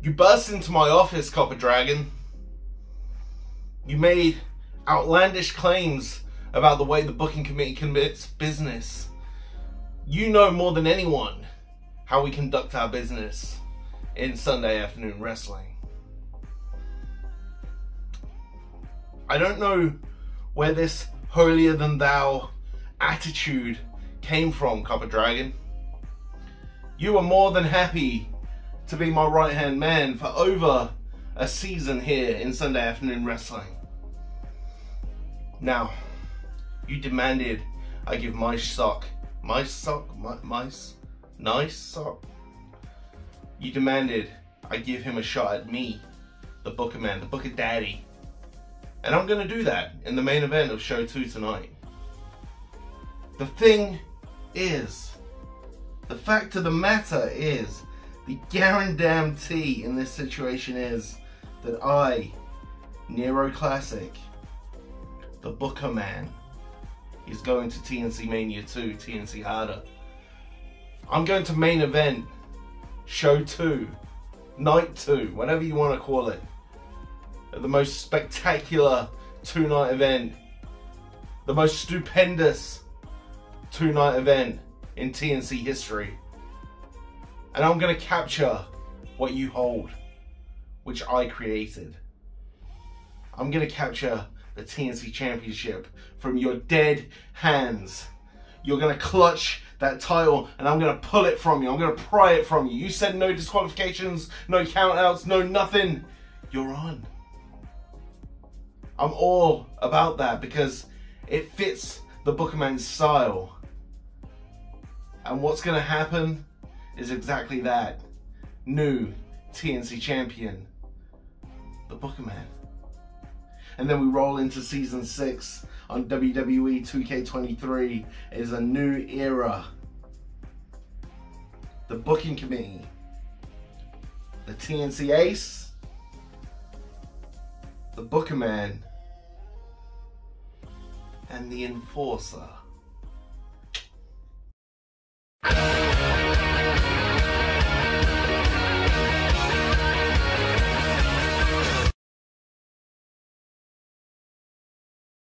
You burst into my office, Copper Dragon. You made outlandish claims about the way the booking committee commits business. You know more than anyone how we conduct our business in Sunday afternoon wrestling. I don't know where this holier than thou attitude came from, Copper Dragon. You were more than happy to be my right hand man for over a season here in Sunday Afternoon Wrestling. Now, you demanded I give my sock, my sock, my, my nice sock. You demanded I give him a shot at me, the Booker Man, the Booker Daddy. And I'm going to do that in the main event of show two tonight. The thing is, the fact of the matter is, the guarantee in this situation is that I, Nero Classic, the Booker Man, is going to TNC Mania 2, TNC Harder. I'm going to main event, show 2, night 2, whatever you want to call it. The most spectacular two night event, the most stupendous two night event in TNC history. And I'm going to capture what you hold, which I created. I'm going to capture the TNC Championship from your dead hands. You're going to clutch that title and I'm going to pull it from you. I'm going to pry it from you. You said no disqualifications, no countouts, no nothing. You're on. I'm all about that because it fits the Bookerman style. And what's going to happen is exactly that. New TNC champion, the Booker Man. And then we roll into season six on WWE 2K23 is a new era. The booking committee, the TNC Ace, the Booker Man, and the Enforcer.